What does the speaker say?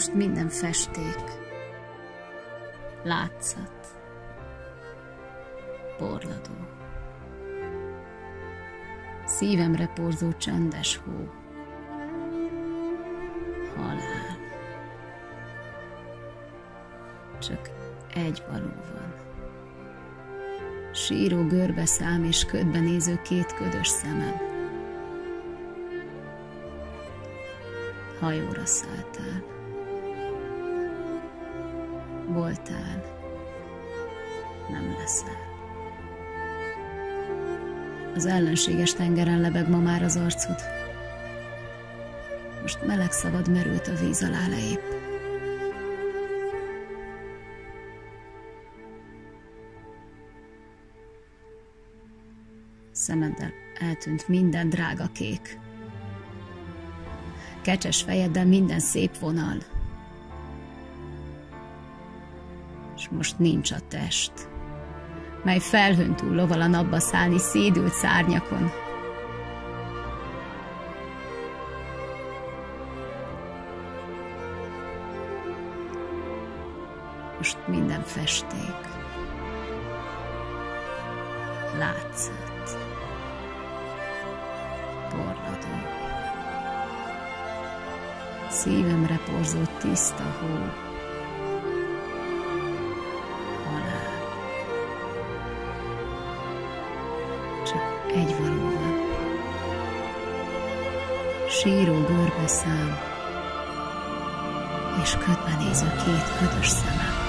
most minden festék, látszat, porladó. Szívemre porzó csendes hó, halál. Csak egy való van. Síró görbe szám és ködbe néző két ködös szemem. Hajóra szálltál. Voltál. Nem leszel. Az ellenséges tengeren lebeg ma már az arcod. Most meleg szabad merült a víz alá leép. Szemeddel eltűnt minden drága kék. Kecses fejeddel minden szép vonal. Most nincs a test, mely felhőn túl loval a napba szállni szédült szárnyakon. Most minden festék. Látszat. Porladó. Szívemre porzott tiszta hó. Egy való van. Síró görbe szám, és ködbe néző két ködös szemem.